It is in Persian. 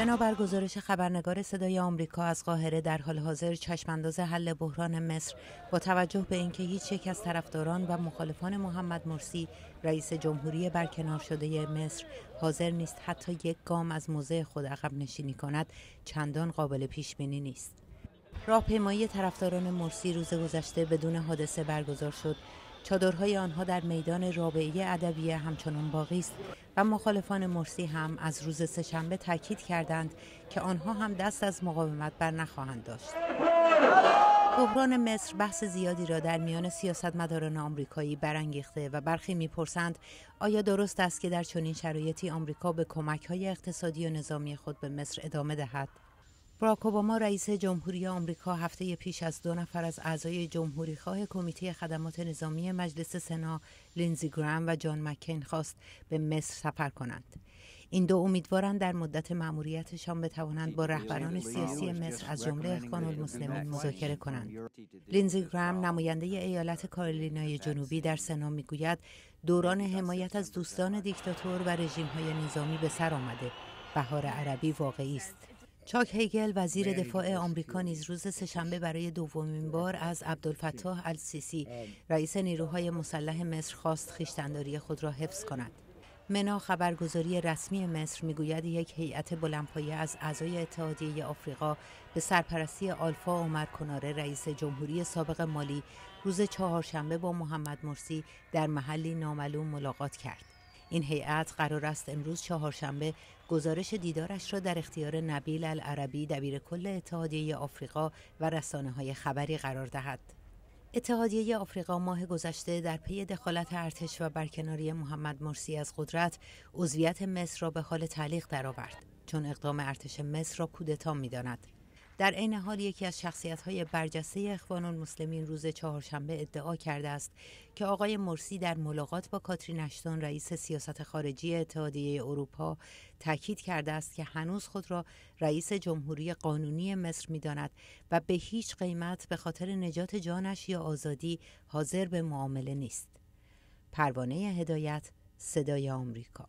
بنابر گزارش خبرنگار صدای آمریکا از قاهره در حال حاضر چشمانداز حل بحران مصر با توجه به اینکه هیچ یک از طرفداران و مخالفان محمد مرسی رئیس جمهوری برکنار شده مصر حاضر نیست حتی یک گام از موضع خود عقب نشینی کند چندان قابل پیش بینی نیست. راهپیمایی طرفداران مرسی روز گذشته بدون حادثه برگزار شد. چادرهای آنها در میدان رابعه ادبیه همچنان باقی است و مخالفان مرسی هم از روز سهشنبه تاکید کردند که آنها هم دست از مقاومت بر نخواهند داشت. بحران مصر بحث زیادی را در میان سیاستمداران آمریکایی برانگیخته و برخی می‌پرسند آیا درست است که در چنین شرایطی آمریکا به کمک‌های اقتصادی و نظامی خود به مصر ادامه دهد؟ براک اوباما رئیس جمهوری آمریکا هفته پیش از دو نفر از اعضای جمهوریخواه کمیته خدمات نظامی مجلس سنا لینزی گرام و جان مکین خواست به مصر سفر کنند. این دو امیدوارند در مدت مأموریتشان بتوانند با رهبران سیاسی مصر از جمله اخوان المسلمین مذاکره کنند. لینزی گرام نماینده ایالت کارولینای جنوبی در سنا می‌گوید دوران حمایت از دوستان دیکتاتور و رژیم‌های نظامی به سر آمده. بهار عربی واقعی است. چاک هیگل وزیر دفاع آمریکا نیز روز سهشنبه برای دومین بار از عبدالفتاح السیسی رئیس نیروهای مسلح مصر خواست خیشتنداری خود را حفظ کند. منا خبرگزاری رسمی مصر می‌گوید یک هیئت بلندپایه از اعضای اتحادیه آفریقا به سرپرستی آلفا عمر کناره رئیس جمهوری سابق مالی روز چهارشنبه با محمد مرسی در محلی نامعلوم ملاقات کرد. این هیئت قرار است امروز چهارشنبه گزارش دیدارش را در اختیار نبیل العربی دبیر کل اتحادیه آفریقا و رسانه های خبری قرار دهد. اتحادیه آفریقا ماه گذشته در پی دخالت ارتش و برکناری محمد مرسی از قدرت عضویت مصر را به حال تعلیق درآورد چون اقدام ارتش مصر را کودتا می‌داند در عین حال یکی از شخصیت های برجسته اخوان المسلمین روز چهارشنبه ادعا کرده است که آقای مرسی در ملاقات با کاترین اشتون رئیس سیاست خارجی اتحادیه اروپا تاکید کرده است که هنوز خود را رئیس جمهوری قانونی مصر می‌داند و به هیچ قیمت به خاطر نجات جانش یا آزادی حاضر به معامله نیست. پروانه هدایت صدای آمریکا